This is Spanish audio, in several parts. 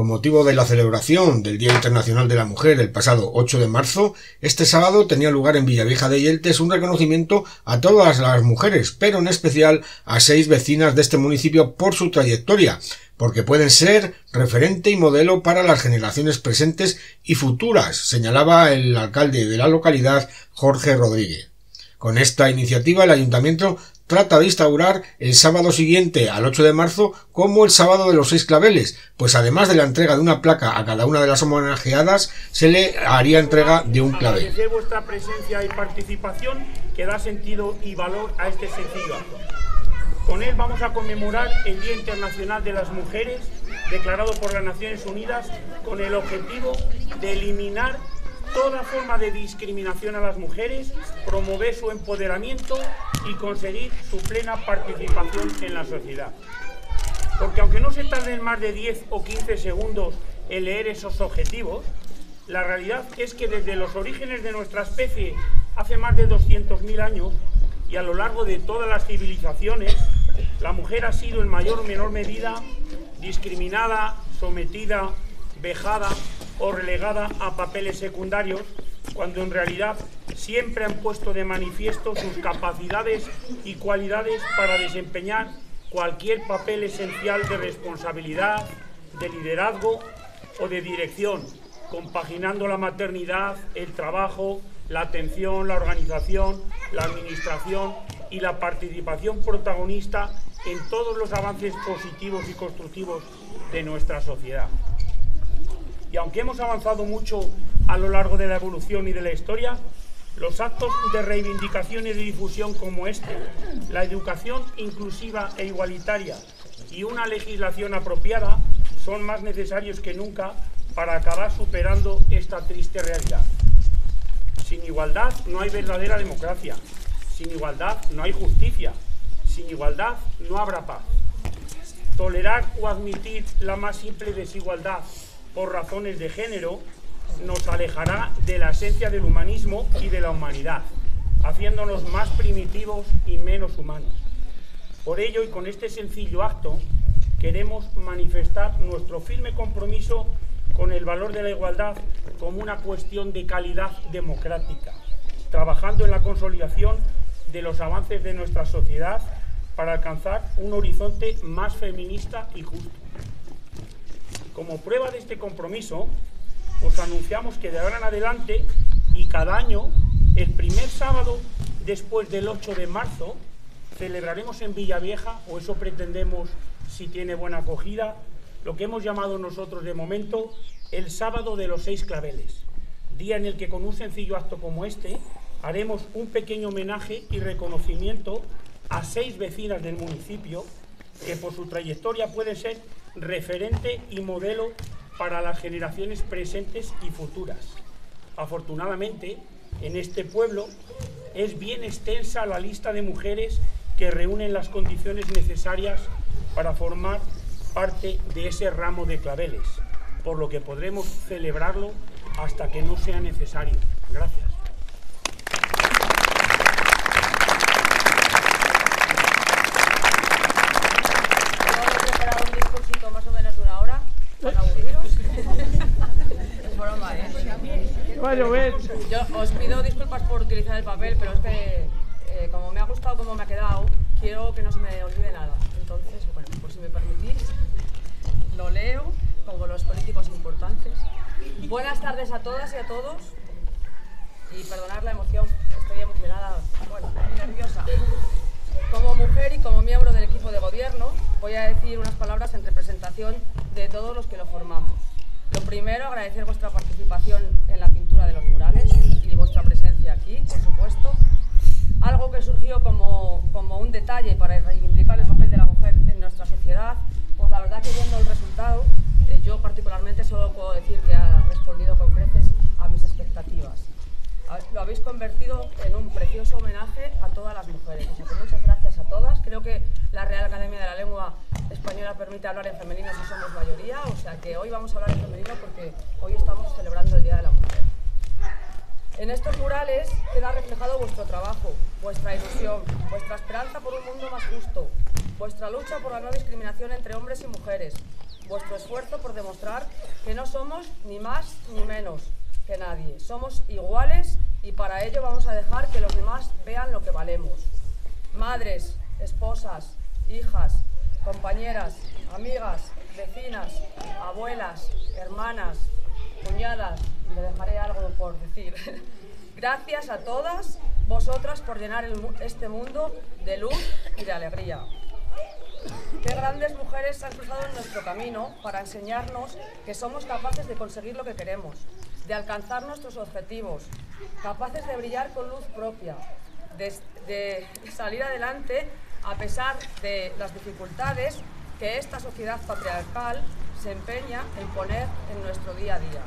Con motivo de la celebración del Día Internacional de la Mujer el pasado 8 de marzo, este sábado tenía lugar en Villavieja de Yeltes un reconocimiento a todas las mujeres, pero en especial a seis vecinas de este municipio por su trayectoria, porque pueden ser referente y modelo para las generaciones presentes y futuras, señalaba el alcalde de la localidad, Jorge Rodríguez. Con esta iniciativa el ayuntamiento trata de instaurar el sábado siguiente al 8 de marzo como el sábado de los seis claveles, pues además de la entrega de una placa a cada una de las homenajeadas, se le haría entrega de un clavel. Agradecer vuestra presencia y participación que da sentido y valor a este sencillo. Con él vamos a conmemorar el Día Internacional de las Mujeres, declarado por las Naciones Unidas, con el objetivo de eliminar toda forma de discriminación a las mujeres, promover su empoderamiento y conseguir su plena participación en la sociedad. Porque aunque no se tarden más de 10 o 15 segundos en leer esos objetivos, la realidad es que desde los orígenes de nuestra especie, hace más de 200.000 años, y a lo largo de todas las civilizaciones, la mujer ha sido en mayor o menor medida discriminada, sometida, vejada o relegada a papeles secundarios, cuando en realidad siempre han puesto de manifiesto sus capacidades y cualidades para desempeñar cualquier papel esencial de responsabilidad, de liderazgo o de dirección, compaginando la maternidad, el trabajo, la atención, la organización, la administración y la participación protagonista en todos los avances positivos y constructivos de nuestra sociedad. Y aunque hemos avanzado mucho a lo largo de la evolución y de la historia, los actos de reivindicación y de difusión como este, la educación inclusiva e igualitaria y una legislación apropiada son más necesarios que nunca para acabar superando esta triste realidad. Sin igualdad no hay verdadera democracia, sin igualdad no hay justicia, sin igualdad no habrá paz. Tolerar o admitir la más simple desigualdad por razones de género nos alejará de la esencia del humanismo y de la humanidad, haciéndonos más primitivos y menos humanos. Por ello y con este sencillo acto queremos manifestar nuestro firme compromiso con el valor de la igualdad como una cuestión de calidad democrática, trabajando en la consolidación de los avances de nuestra sociedad para alcanzar un horizonte más feminista y justo. Como prueba de este compromiso, os anunciamos que de ahora en adelante y cada año, el primer sábado después del 8 de marzo, celebraremos en Villavieja, o eso pretendemos si tiene buena acogida, lo que hemos llamado nosotros de momento el sábado de los seis claveles, día en el que con un sencillo acto como este haremos un pequeño homenaje y reconocimiento a seis vecinas del municipio que por su trayectoria pueden ser referente y modelo para las generaciones presentes y futuras. Afortunadamente, en este pueblo es bien extensa la lista de mujeres que reúnen las condiciones necesarias para formar parte de ese ramo de claveles, por lo que podremos celebrarlo hasta que no sea necesario. Gracias. Yo os pido disculpas por utilizar el papel, pero es que eh, como me ha gustado cómo me ha quedado, quiero que no se me olvide nada. Entonces, bueno, por si me permitís, lo leo como los políticos importantes. Buenas tardes a todas y a todos. Y perdonar la emoción, estoy emocionada, bueno, nerviosa. Como mujer y como miembro del equipo de gobierno, voy a decir unas palabras en representación de todos los que lo formamos. Lo primero, agradecer vuestra participación en la pintura de los murales y vuestra presencia aquí, por supuesto. Algo que surgió como, como un detalle para reivindicar el papel de la mujer en nuestra sociedad, pues la verdad que viendo el resultado, eh, yo particularmente solo puedo decir que ha respondido con creces a mis expectativas. Lo habéis convertido en un precioso homenaje a todas las mujeres. muchas gracias a todas. Creo que la Real Academia de la Lengua Española permite hablar en femenino si somos mayoría, o sea que hoy vamos a hablar en femenino porque hoy estamos celebrando el Día de la Mujer. En estos murales queda reflejado vuestro trabajo, vuestra ilusión, vuestra esperanza por un mundo más justo, vuestra lucha por la no discriminación entre hombres y mujeres, vuestro esfuerzo por demostrar que no somos ni más ni menos que nadie. Somos iguales y para ello vamos a dejar que los demás vean lo que valemos. Madres, esposas, hijas, compañeras, amigas, vecinas, abuelas, hermanas, cuñadas, me dejaré algo por decir. Gracias a todas vosotras por llenar este mundo de luz y de alegría. Qué grandes mujeres han cruzado en nuestro camino para enseñarnos que somos capaces de conseguir lo que queremos, de alcanzar nuestros objetivos, capaces de brillar con luz propia, de salir adelante a pesar de las dificultades que esta sociedad patriarcal se empeña en poner en nuestro día a día.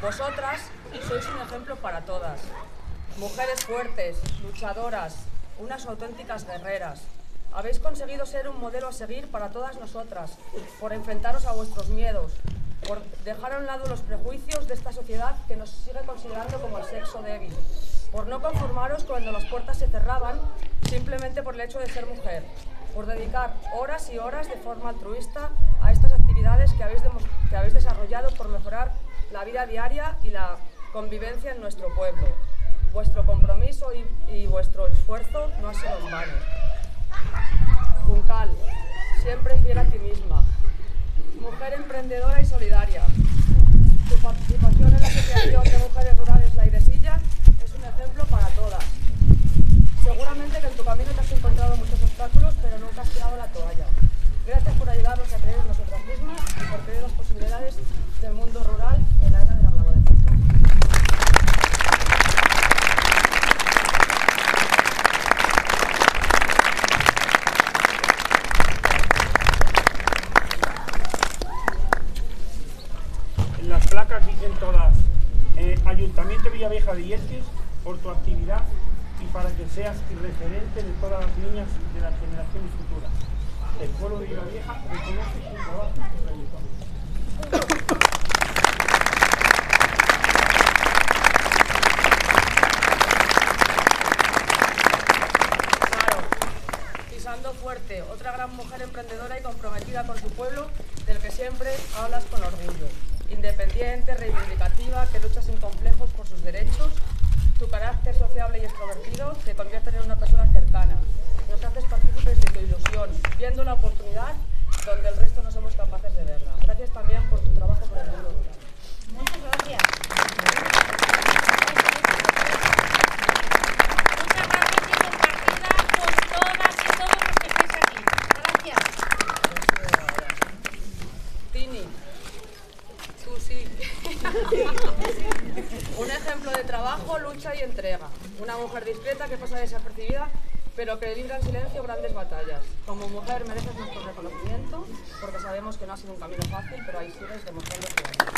Vosotras sois un ejemplo para todas. Mujeres fuertes, luchadoras, unas auténticas guerreras. Habéis conseguido ser un modelo a seguir para todas nosotras, por enfrentaros a vuestros miedos, por dejar a un lado los prejuicios de esta sociedad que nos sigue considerando como el sexo débil, por no conformaros cuando las puertas se cerraban simplemente por el hecho de ser mujer, por dedicar horas y horas de forma altruista a estas actividades que habéis, que habéis desarrollado por mejorar la vida diaria y la convivencia en nuestro pueblo. Vuestro compromiso y, vuestro esfuerzo no ha sido en vano. Juncal, siempre fiel a ti misma. Mujer emprendedora y solidaria. Tu participación en la Asociación de Mujeres Rurales La Iresilla es un ejemplo para todas. Seguramente que en tu camino te has encontrado muchos obstáculos, pero nunca has tirado la toalla. Gracias por ayudarnos a creer en nosotras mismas y por creer las posibilidades del mundo rural en la de la globalización. En las placas dicen todas, eh, Ayuntamiento Villavieja de Yeltes, por tu actividad y para que seas referente de todas las niñas de las generaciones futuras. El pueblo de Villavieja reconoce su trabajo y trayectoria. Fuerte, otra gran mujer emprendedora y comprometida con su pueblo, del que siempre hablas con orgullo. Independiente, reivindicativa, que lucha sin complejos por sus derechos tu carácter sociable y extrovertido te convierten en una persona cercana. Nos haces partícipes de tu ilusión, viendo la oportunidad donde el resto no somos capaces de verla. Gracias también por tu trabajo por el mundo rural. Muchas gracias. Muchas gracias y compartida con todas y todos los que estáis aquí. Gracias. Tini, tú sí. Un ejemplo de trabajo, lucha entrega. Una mujer discreta que pasa desapercibida, pero que libra en silencio grandes batallas. Como mujer mereces nuestro reconocimiento, porque sabemos que no ha sido un camino fácil, pero ahí sigues demostrando tu valor.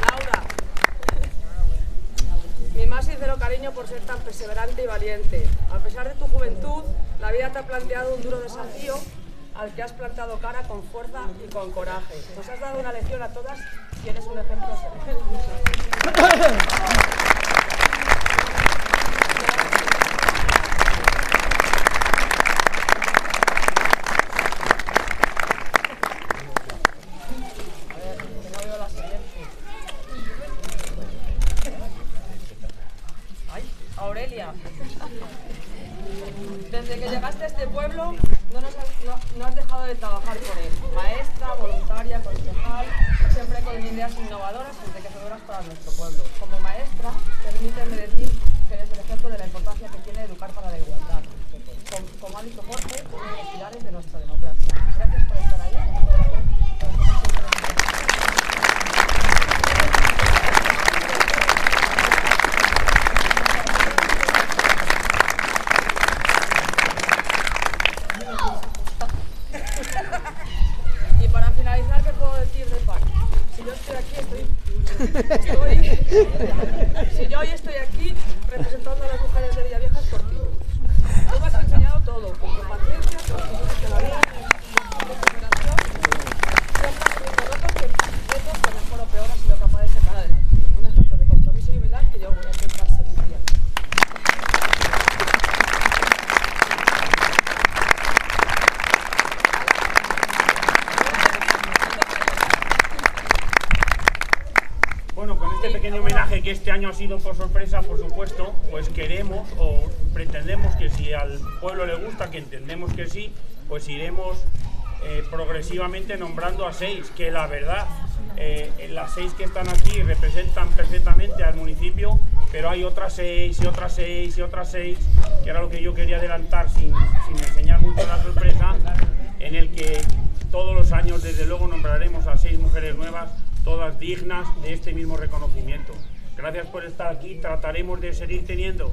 Laura, mi más por ser tan perseverante y valiente. A pesar de tu juventud, la vida te ha planteado un duro desafío al que has plantado cara con fuerza y con coraje. Nos has dado una lección a todas y eres un ejemplo a seguir. A ver, que no veo la siguiente. Ay, Aurelia. Desde que llegaste a este pueblo no, has dejado de trabajar por él. Maestra, voluntaria, concejal, siempre con ideas innovadoras y enriquecedoras para nuestro pueblo. Como maestra, permíteme decir que eres el ejemplo de la importancia que tiene educar para la igualdad. Como, como ha dicho Jorge, uno de los pilares de nuestra democracia. Gracias por estar ahí. Y para finalizar, ¿qué puedo decir de Pac? Si yo estoy aquí, estoy, estoy- si yo hoy estoy aquí representando a las mujeres de Villavieja es por ti. Tú me has enseñado todo, con tu paciencia, con tu de la vida, con tu superación, siempre has tenido retos que, retos que mejor o peor has sido capaz de sacar adelante. Un ejemplo de compromiso y humildad pequeño homenaje que este año ha sido por sorpresa, por supuesto, pues queremos o pretendemos que si al pueblo le gusta, que entendemos que sí, pues iremos eh, progresivamente nombrando a seis, que la verdad, eh, las seis que están aquí representan perfectamente al municipio, pero hay otras seis y otras seis y otras seis, que era lo que yo quería adelantar sin, sin enseñar mucho la sorpresa, en el que todos los años desde luego nombraremos a seis mujeres nuevas todas dignas de este mismo reconocimiento. Gracias por estar aquí. Trataremos de seguir teniendo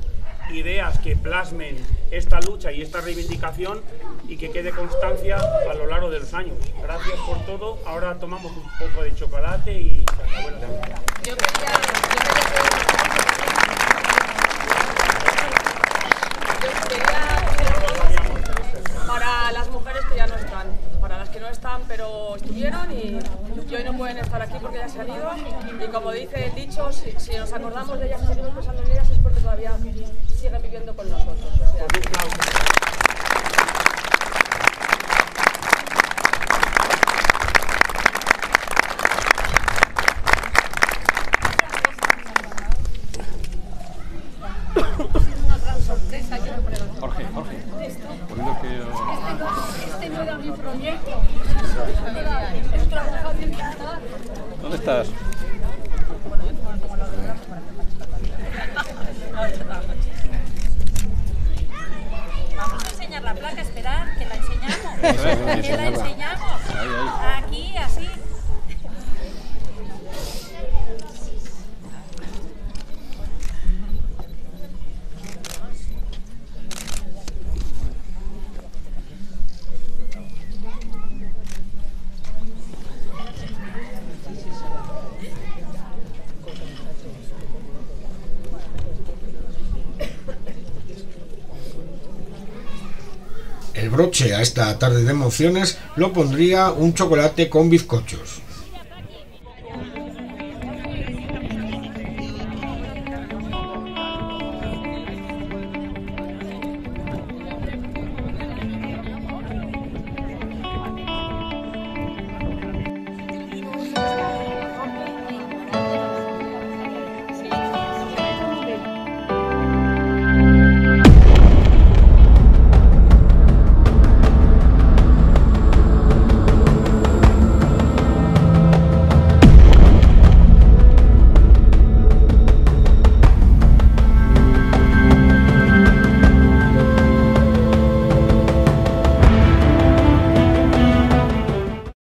ideas que plasmen esta lucha y esta reivindicación y que quede constancia a lo largo de los años. Gracias por todo. Ahora tomamos un poco de chocolate y se acabó el Yo quería, yo quería, para las mujeres que ya no están, para pero estuvieron y, y hoy no pueden estar aquí porque ya se han ido. Y como dice el dicho, si, si nos acordamos de ellas y seguimos pensando en ellas es porque todavía siguen viviendo con nosotros. O sea, Jorge, Jorge. Que, Este no era mi proyecto. ¿Dónde estás? Vamos a enseñar la placa, esperar, que la enseñamos. Que la enseñamos. Ahí, Aquí, así. El broche a esta tarde de emociones lo pondría un chocolate con bizcochos.